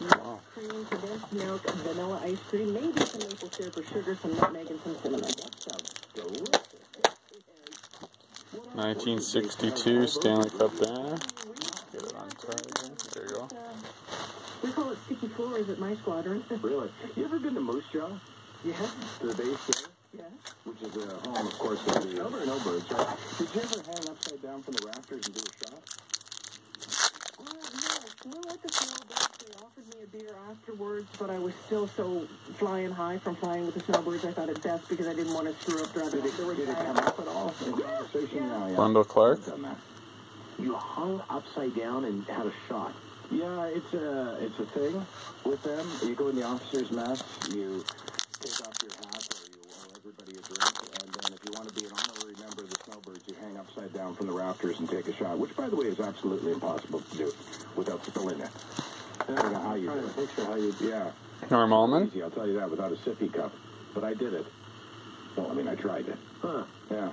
milk, cream, condensed milk, vanilla ice cream, maybe some maple syrup or sugar, some nutmeg, and some cinnamon. That sounds delicious. 1962 Stanley Cup banner. Get it on target. There you go. We call it sticky floors at my squadron. Really? You ever been to Moose Jaw? yeah. To the base there? Yeah. Which is a home, of course, of the Over and Snowbirds, right? Did you ever hang upside down from the rafters and do a shot? Well, no, flew at the snowbirds. They offered me a beer afterwards, but I was still so flying high from flying with the snowbirds. I thought it best because I didn't want to screw up driving Did it, did it come up at all in yeah. No, yeah. Bundle uh, Clark. I've done that. You hung upside down and had a shot. Yeah, it's a it's a thing with them. You go in the officer's mess, you take off your hat or you owe everybody a drink, and then if you want to be an honorary member of the Snowbirds, you hang upside down from the rafters and take a shot, which by the way is absolutely impossible to do without spilling it. I don't know how you do it. Picture how you yeah. Norm Ullman. Easy, I'll tell you that without a sippy cup. But I did it. Well, I mean I tried it. Huh. Yeah.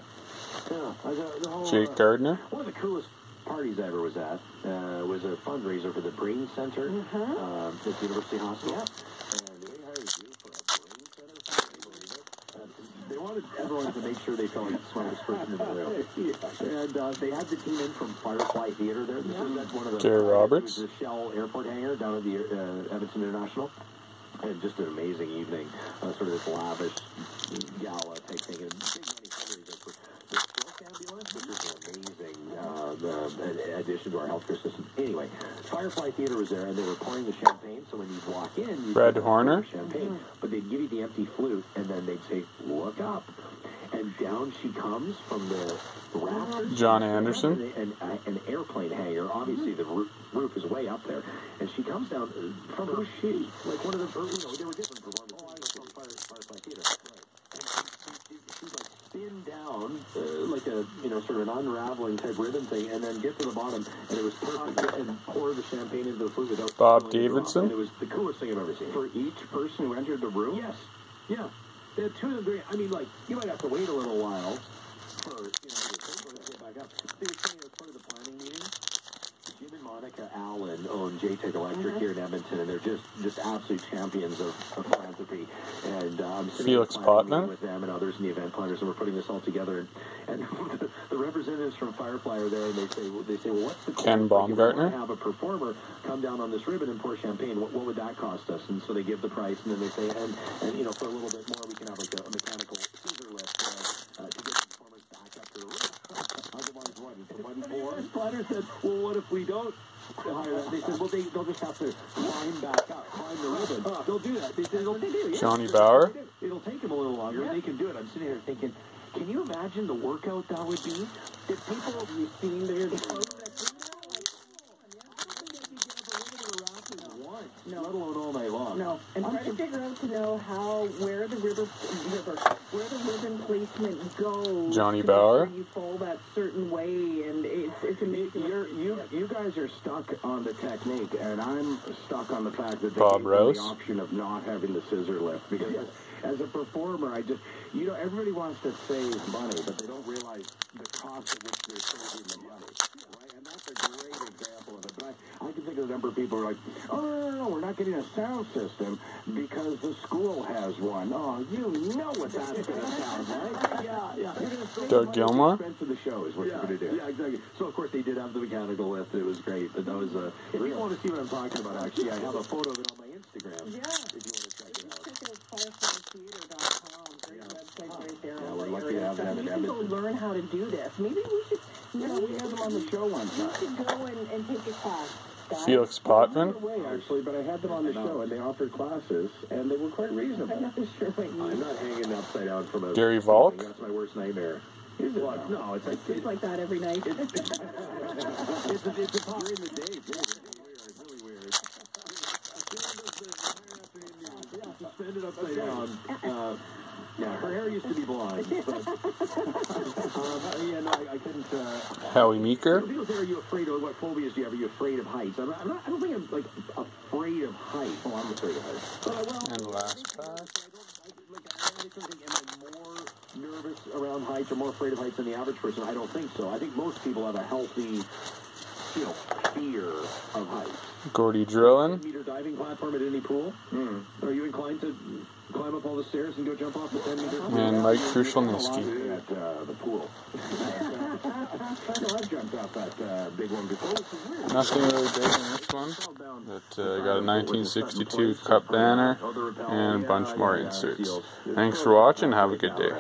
Yeah. I got the whole, Jake uh, Gardiner. One of the coolest parties I ever was at uh, was a fundraiser for the Brain Center uh, at the University Hospital. And they hired you for a Brain Center fundraiser. Uh, They wanted everyone to make sure they felt like the smartest person in the room. And uh, they had the team in from Firefly Theater there. This at one of the Gary Roberts. The Shell Airport hangar down at the uh, Edmonton International. And just an amazing evening, uh, sort of this lavish gala type thing. And big money fundraiser for the stroke ambulance, which is an amazing uh, the, addition to our healthcare system. Anyway, Firefly Theater was there, and they were pouring the champagne. So when you walk in, you Fred Horner. champagne, but they'd give you the empty flute, and then they'd say, "Look up." And down she comes from the rafters. John Anderson. An, an, an airplane hangar. Obviously, the roof, roof is way up there. And she comes down uh, from who's she? Like one of the, you know, there were different performances. Oh, I from Firefly Theater. And she, she, she, she like spin down, uh, like a, you know, sort of an unraveling type ribbon thing, and then get to the bottom, and it was perfect, and pour the champagne into the flute without Bob spilling a drop. Davidson. It was the coolest thing I've ever seen. For each person who entered the room? Yes. Yeah. They had two of them doing I mean, like, you might have to wait a little while for, you know, for it to get back up. They were saying as part of the planning meeting, Jim and Monica Allen own JTech Electric here in Edmonton, and they're just just absolute champions of, of philanthropy. And I'm sitting Felix in Potvin. with them and others in the event planners, and we're putting this all together. And, and the, the representatives from Firefly are there, and they say, they say, well, what's the Ken cost? Like, if we Baumgartner. wanna have a performer come down on this ribbon and pour champagne. What, what would that cost us? And so they give the price, and then they say, and, and you know, for a little bit more, we can have like a, a mechanical scissor lift uh, uh, to get the performers back up to the roof. Otherwise, what? Is the money for? Platter said, well, what if we don't? Hire that? They said, well, they, they'll just have to climb back up, climb the ribbon. They'll do that. They said, they do. Yeah. Johnny Bower. It'll take them a little longer, and they can do it. I'm sitting here thinking, can you imagine the workout that would be? If people have seen their clothes once, No. let alone all night long. No, and try to figure out to know how where the river river where the ribbon placement goes. Johnny to Bower. You fall that certain way, and it's it's amazing. You're, you you guys are stuck on the technique, and I'm stuck on the fact that they Bob gave me Rouse. the option of not having the scissor lift because as, as a performer, I just you know everybody wants to save money, but they don't realize the cost at which they're saving the money, right? And that's a great example of I, I can think of a number of people who are like, oh no, no, no, we're not getting a sound system because the school has one. Oh, you know what that's going to sound like? Yeah, yeah. You're gonna save Doug money the expense of the show is what Yeah, you're going to do. yeah, exactly. So of course they did have the mechanical lift. It was great, but that was uh, if you want to see what I'm talking about, actually, I have a photo of it on my Instagram. Yeah. If you want to check it out. Check out fireflytheater.com. Great website right there. Yeah, we're lucky to have stuff. them in You can go learn how to do this. Maybe we should. Yeah, maybe we had them on the show one You time. should go and, and take a class. Felix Potvin. way actually, but I had them on the show and they offered classes and they were quite I'm not sure what you. I'm not hanging upside down from a Gary Valk. That's my worst nightmare. Is it? Well, no, it's like It's like that every night. it's a, it's a during the day too. It's really weird. It's really weird. suspended upside down. Uh, yeah, her hair used to be blonde. But, um, yeah, no, I, I couldn't. Uh, Howie Meeker. People say, "Are you afraid of what phobias do you have? Are you afraid of heights?" I'm I'm not, I don't think I'm like afraid of heights. Oh, I'm afraid of heights. Uh, well, And last pack. I don't, I, like, I don't think, am I more nervous around heights or more afraid of heights than the average person? I don't think so. I think most people have a healthy, you know, fear of heights. Gordy Drillon. Meter diving platform at any pool? Mm. Are you inclined to climb up all the stairs and go jump off the 10 meter? Mike A lot Krushelnyski. at uh, the pool. I jumped off that uh, big one before, which is weird. Nothing really big in this one. But uh, got a 1962 Cup banner and a bunch more inserts. Thanks for watching. Have a good day.